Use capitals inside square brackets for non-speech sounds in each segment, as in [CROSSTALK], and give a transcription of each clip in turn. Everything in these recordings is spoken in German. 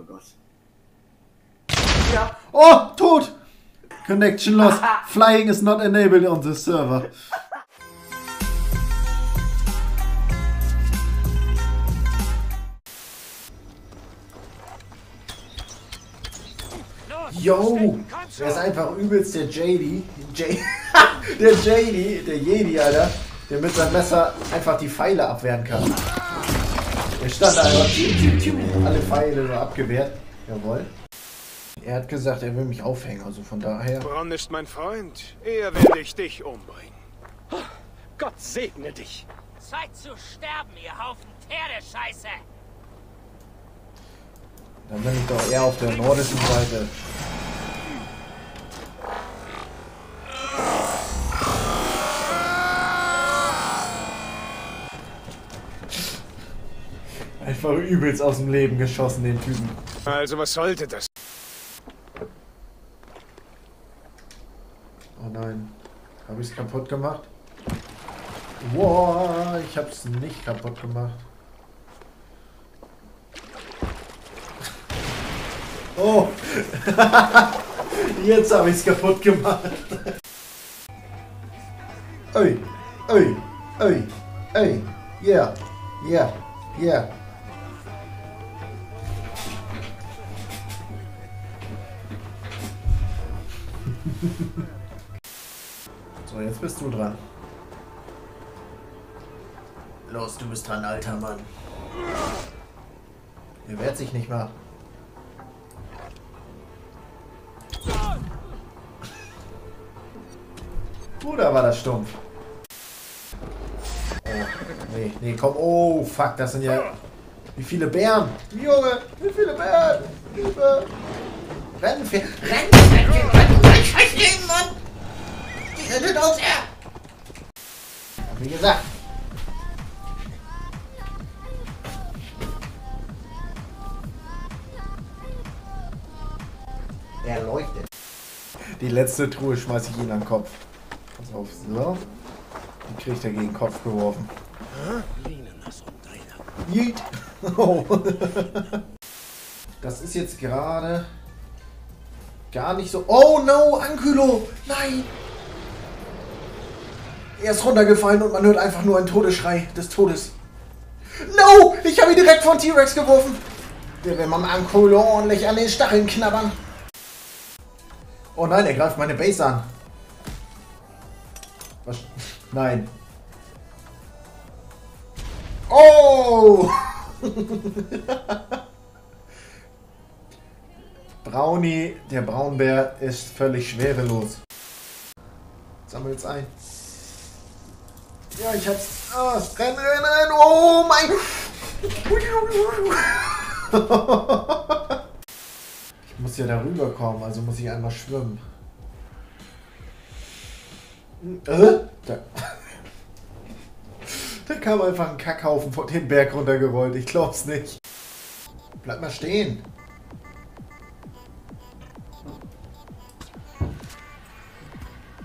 Oh Gott. Ja. Oh, tot! Connection lost. [LAUGHS] Flying is not enabled on the server. Yo! Der ist einfach übelst der JD. J [LAUGHS] der JD, der Jedi, Alter. Der mit seinem Messer einfach die Pfeile abwehren kann. Der stand da einfach alle Pfeile so abgewehrt. Jawohl. Er hat gesagt, er will mich aufhängen, also von daher. Bronn ist mein Freund. Eher werde ich dich umbringen. Gott segne dich. Zeit zu sterben, ihr Haufen Pferdescheiße! Dann bin ich doch eher auf der nordischen Seite. Einfach übelst aus dem Leben geschossen, den Typen. Also was sollte das? Oh nein. Habe ich es kaputt gemacht? Wow, ich habe es nicht kaputt gemacht. [LAUGHS] Oh! [LAUGHS] Jetzt habe ich es kaputt gemacht. Ey, ey, ey, ey, yeah, yeah, yeah. So, jetzt bist du dran. Los, du bist dran, alter Mann. Er wehrt sich nicht mal. Oder war das stumpf? Oh, nee, nee, komm. Oh, fuck, das sind ja... Wie viele Bären? Junge, wie viele Bären? Hilfe! Rennen, Rennen, Rennen, mein scheiß Leben, Mann! Die rettet uns her! Wie gesagt. Er leuchtet. Die letzte Truhe schmeiße ich ihn an den Kopf. Pass auf, so. Die kriegt er gegen den Kopf geworfen. Yeet. [LAUGHS] Oh. Das ist jetzt gerade gar nicht so. Oh no, Ankylo! Nein! Er ist runtergefallen und man hört einfach nur einen Todesschrei des Todes. No! Ich habe ihn direkt von T-Rex geworfen. Der will mal Ankylo ordentlich an den Stacheln knabbern. Oh nein, er greift meine Base an. Was? [LAUGHS] Nein. Oh! [LAUGHS] Brownie, der Braunbär, ist völlig schwerelos. Sammelt's ein. Ja, ich hab's. Ah, renn, renn, renn. Oh mein. ich muss ja darüber kommen, also muss ich einmal schwimmen. Äh? Da, da kam einfach ein Kackhaufen von den Berg runtergerollt. Ich glaub's nicht. Bleib mal stehen.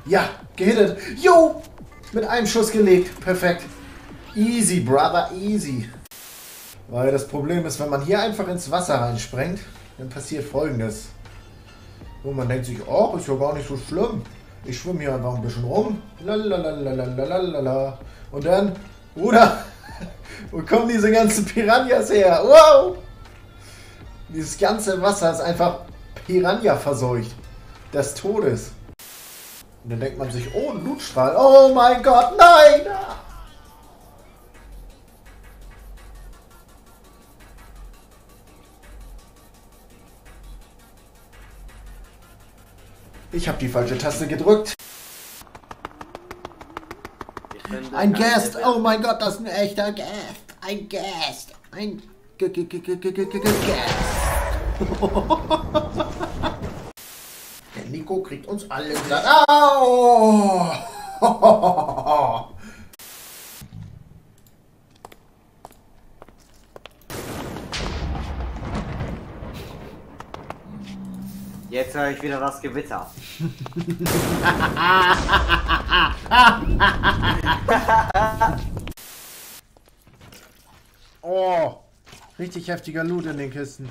Ja, gehittet. Jo! Mit einem Schuss gelegt. Perfekt. Easy, brother, easy. Weil das Problem ist, wenn man hier einfach ins Wasser reinsprengt, dann passiert folgendes. Und man denkt sich, oh, ist ja gar nicht so schlimm. Ich schwimme hier einfach ein bisschen rum. Lalalalalalala. Und dann, oder, [LAUGHS] wo kommen diese ganzen Piranhas her? Wow! Dieses ganze Wasser ist einfach Piranha verseucht. Des Todes. Und dann denkt man sich, oh, ein Blutstrahl. Oh mein Gott, nein! Ich habe die falsche Taste gedrückt. Ein Guest. Oh mein Gott, das ist ein echter Guest. Ein Guest. Ein G -G -G Guest. [LAUGHS] Der Nico kriegt uns alle glatt. [LAUGHS] Au! Jetzt höre ich wieder das Gewitter. [LAUGHS] Oh, richtig heftiger Loot in den Kisten.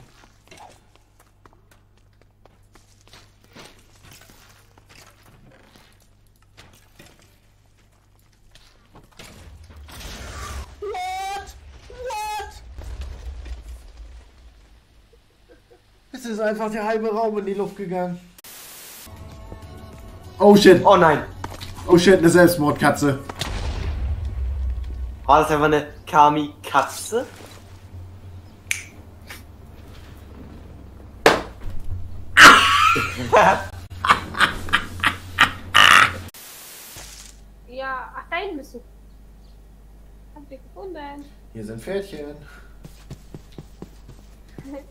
Jetzt ist einfach der halbe Raum in die Luft gegangen. Oh shit. Oh nein. Oh shit, eine Selbstmordkatze. War das einfach eine Kami-Katze? Ja, ach, da hinten bist du. Hab dich gefunden. Hier sind Pferdchen.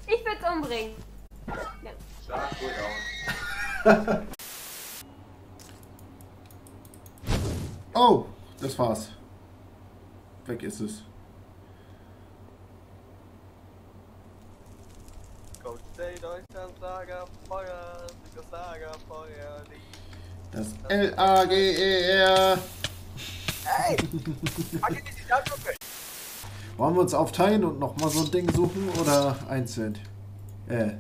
Ich will's umbringen. [LAUGHS] Oh, das war's. Weg ist es. Das L-A-G-E-R. Wollen wir uns aufteilen und nochmal so ein Ding suchen oder einzeln? Äh.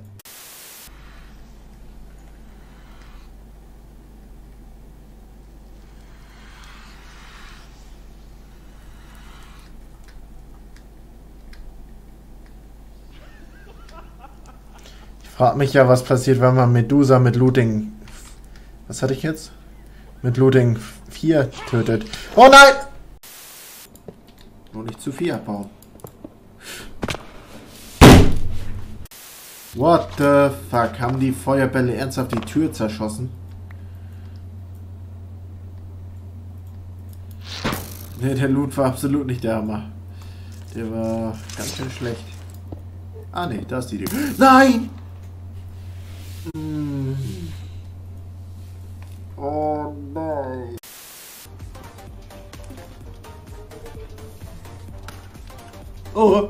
Ich frage mich ja, was passiert, wenn man Medusa mit Looting. Was hatte ich jetzt? Mit Looting 4 tötet. Oh nein! Nur nicht zu viel abbauen. What the fuck? Haben die Feuerbälle ernsthaft die Tür zerschossen? Ne, der Loot war absolut nicht der Hammer. Der war ganz schön schlecht. Ah ne, da ist die Tür. Nein! Hm. Oh nein. Oh.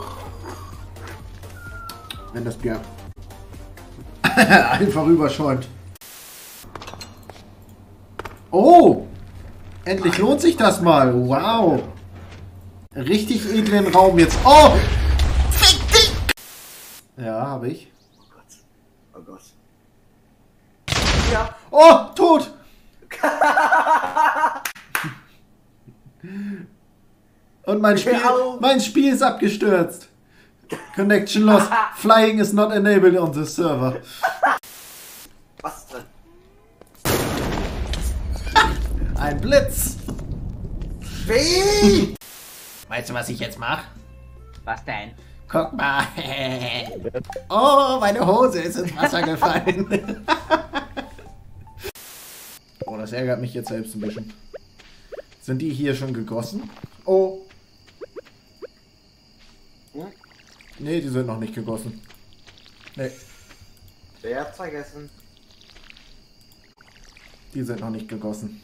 Wenn das Bier [LAUGHS] einfach überschäumt. Oh! Endlich lohnt sich das mal. Wow. Richtig edlen Raum jetzt. Oh! Fick dich! Ja, habe ich. Oh Gott. Oh Gott. Oh, tot! Und mein Spiel, mein Spiel ist abgestürzt. Connection lost. [LAUGHS] Flying is not enabled on the server. Was denn? Ein Blitz. Wie? Weißt du, was ich jetzt mache? Was denn? Guck mal. [LAUGHS] Oh, meine Hose ist ins Wasser gefallen. [LAUGHS] Das ärgert mich jetzt selbst ein bisschen. Sind die hier schon gegossen? Oh. Hm? Nee, die sind noch nicht gegossen. Nee, Wer hat's vergessen? die sind noch nicht gegossen.